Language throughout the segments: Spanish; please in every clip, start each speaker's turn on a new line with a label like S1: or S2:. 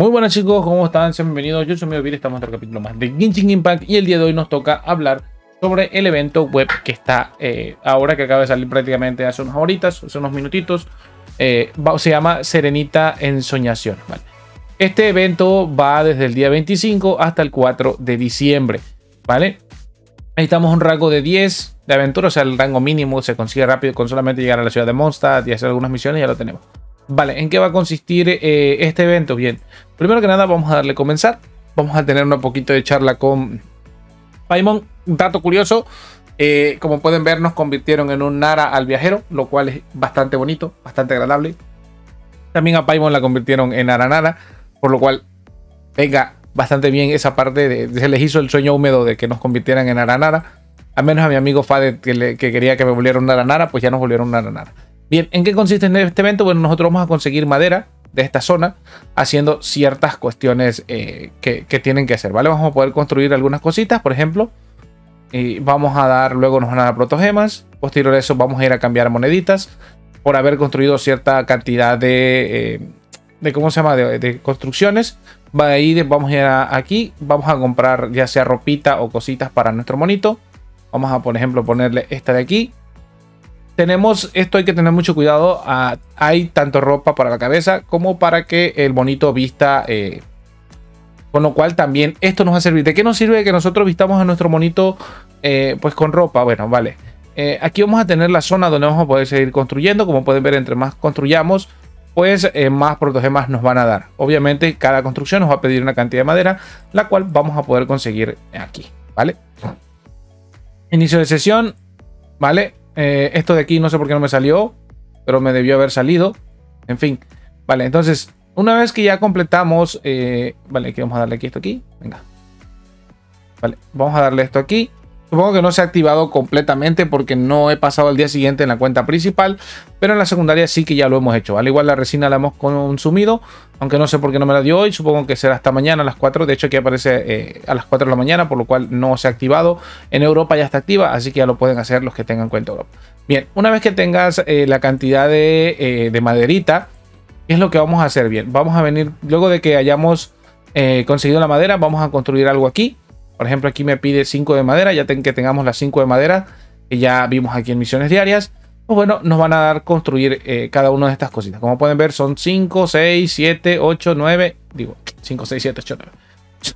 S1: Muy buenas chicos, ¿cómo están? Sean bienvenidos, yo soy Mio estamos en otro capítulo más de Genshin Impact y el día de hoy nos toca hablar sobre el evento web que está eh, ahora que acaba de salir prácticamente hace unas horitas, hace unos minutitos, eh, se llama Serenita Ensoñación. ¿vale? Este evento va desde el día 25 hasta el 4 de diciembre, ¿vale? Necesitamos un rango de 10 de aventura, o sea, el rango mínimo se consigue rápido con solamente llegar a la ciudad de Mondstadt y hacer algunas misiones, ya lo tenemos. Vale, ¿en qué va a consistir eh, este evento? Bien, primero que nada vamos a darle comenzar. Vamos a tener un poquito de charla con Paimon. Dato curioso, eh, como pueden ver nos convirtieron en un Nara al viajero, lo cual es bastante bonito, bastante agradable. También a Paimon la convirtieron en Nara Nara, por lo cual venga bastante bien esa parte de, se les hizo el sueño húmedo de que nos convirtieran en Nara Nara. Al menos a mi amigo Fade que, que quería que me volviera un Nara Nara, pues ya nos volvieron Nara Nara. Bien, ¿en qué consiste este evento? Bueno, nosotros vamos a conseguir madera de esta zona haciendo ciertas cuestiones eh, que, tienen que hacer, ¿vale? Vamos a poder construir algunas cositas, por ejemplo. Y vamos a dar, luego nos van a dar protogemas. Posterior a eso vamos a ir a cambiar moneditas por haber construido cierta cantidad de, eh, de ¿cómo se llama? De, construcciones. Va a ir, vamos a ir aquí, vamos a comprar ya sea ropita o cositas para nuestro monito. Vamos a, por ejemplo, ponerle esta de aquí tenemos, esto hay que tener mucho cuidado. Hay tanto ropa para la cabeza como para que el bonito vista. Eh, con lo cual también esto nos va a servir. ¿De qué nos sirve que nosotros vistamos a nuestro monito eh, pues con ropa? Bueno, vale. Eh, aquí vamos a tener la zona donde vamos a poder seguir construyendo. Como pueden ver, entre más construyamos, pues más protogemas nos van a dar. Obviamente, cada construcción nos va a pedir una cantidad de madera, la cual vamos a poder conseguir aquí, ¿vale? Inicio de sesión, ¿vale? Eh, esto de aquí no sé por qué no me salió, pero me debió haber salido. En fin, vale, entonces, una vez que ya completamos, eh, vale, aquí vamos a darle aquí esto aquí, venga. Vale, vamos a darle esto aquí. Supongo que no se ha activado completamente porque no he pasado el día siguiente en la cuenta principal, pero en la secundaria sí que ya lo hemos hecho. Al igual la resina la hemos consumido, aunque no sé por qué no me la dio hoy, supongo que será hasta mañana a las 4. De hecho aquí aparece eh, a las 4 de la mañana, por lo cual no se ha activado. En Europa ya está activa, así que ya lo pueden hacer los que tengan cuenta Europa. Bien, una vez que tengas eh, la cantidad de, eh, de, maderita, ¿qué es lo que vamos a hacer? Bien, vamos a venir, luego de que hayamos conseguido la madera, vamos a construir algo aquí por ejemplo, aquí me pide 5 de madera, ya que tengamos las 5 de madera, que ya vimos aquí en misiones diarias. Pues bueno, nos van a dar construir eh, cada una de estas cositas. Como pueden ver, son 5, 6, 7, 8, 9. Digo, 5, 6, 7, 8, 9.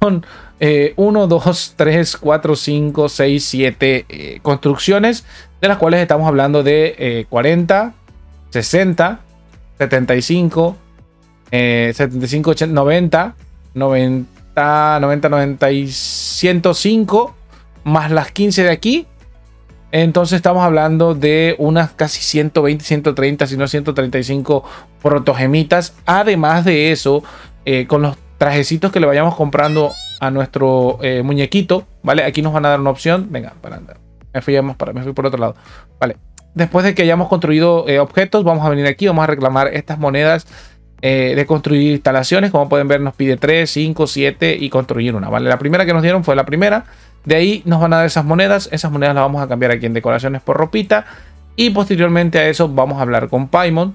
S1: Son 1, 2, 3, 4, 5, 6, 7 construcciones, de las cuales estamos hablando de eh, 40, 60, 75, eh, 75, 80, 90, 90. 90, 90 y 105 más las 15 de aquí. Entonces estamos hablando de unas casi 120, 130, si no 135 protogemitas. Además de eso, eh, con los trajecitos que le vayamos comprando a nuestro eh, muñequito, ¿vale? Aquí nos van a dar una opción. Venga, para andar. Me fui, para, me fui por otro lado. Vale. Después de que hayamos construido eh, objetos, vamos a venir aquí, vamos a reclamar estas monedas eh, de construir instalaciones. Como pueden ver, nos pide 3, 5, 7 y construir una. ¿vale? La primera que nos dieron fue la primera. De ahí nos van a dar esas monedas. Esas monedas las vamos a cambiar aquí en decoraciones por ropita. Y posteriormente a eso vamos a hablar con Paimon.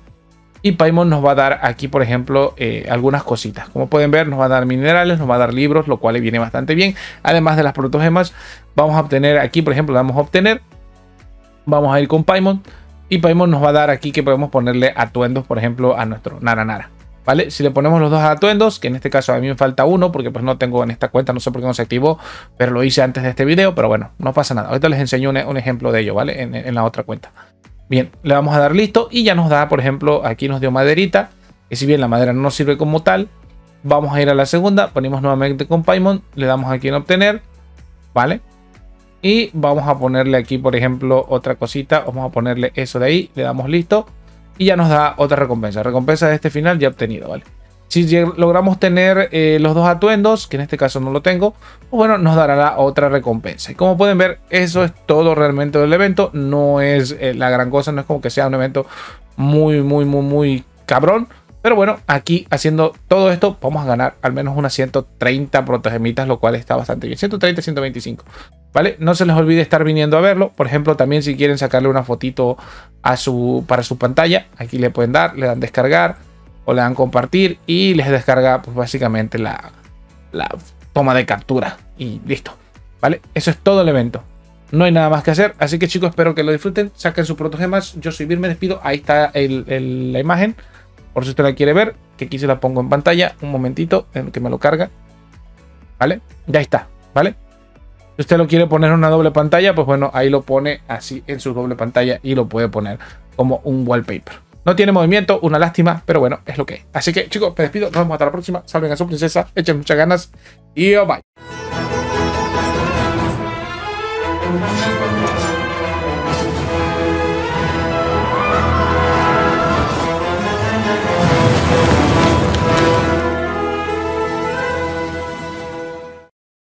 S1: Y Paimon nos va a dar aquí, por ejemplo, eh, algunas cositas. Como pueden ver, nos va a dar minerales, nos va a dar libros, lo cual viene bastante bien. Además de las protogemas, vamos a obtener aquí, por ejemplo, vamos a obtener. Vamos a ir con Paimon. Y Paimon nos va a dar aquí que podemos ponerle atuendos, por ejemplo, a nuestro Nara Nara. ¿Vale? Si le ponemos los dos atuendos, que en este caso a mí me falta uno, porque pues no tengo en esta cuenta, no sé por qué no se activó, pero lo hice antes de este video, pero bueno, no pasa nada. Ahorita les enseño un, ejemplo de ello, ¿vale? En, la otra cuenta. Bien, le vamos a dar listo y ya nos da, por ejemplo, aquí nos dio maderita, que si bien la madera no nos sirve como tal, vamos a ir a la segunda, ponemos nuevamente con Paimon, le damos aquí en obtener, ¿vale? Y vamos a ponerle aquí, por ejemplo, otra cosita, vamos a ponerle eso de ahí, le damos listo y ya nos da otra recompensa. Recompensa de este final ya obtenido, ¿vale? Si logramos tener eh, los dos atuendos, que en este caso no lo tengo, pues bueno, nos dará otra recompensa. Y como pueden ver, eso es todo realmente del evento. No es eh, la gran cosa, no es como que sea un evento muy, muy, muy, muy cabrón. Pero bueno, aquí haciendo todo esto, vamos a ganar al menos unas 130 protogemitas, lo cual está bastante bien. 130, 125. ¿Vale? No se les olvide estar viniendo a verlo. Por ejemplo, también si quieren sacarle una fotito a su, para su pantalla, aquí le pueden dar, le dan descargar. o le dan compartir y les descarga pues básicamente la, la toma de captura y listo. ¿Vale? Eso es todo el evento. No hay nada más que hacer, así que chicos, espero que lo disfruten, saquen sus protogemas. Yo soy Vir, me despido. Ahí está la imagen, por si usted la quiere ver, que aquí se la pongo en pantalla. Un momentito en que me lo carga. ¿Vale? Ya está, ¿vale? Si usted lo quiere poner en una doble pantalla, pues bueno, ahí lo pone así en su doble pantalla y lo puede poner como un wallpaper. No tiene movimiento, una lástima, pero bueno, es lo que es. Así que chicos, me despido, nos vemos hasta la próxima. Salven a su princesa, echen muchas ganas y oh, bye.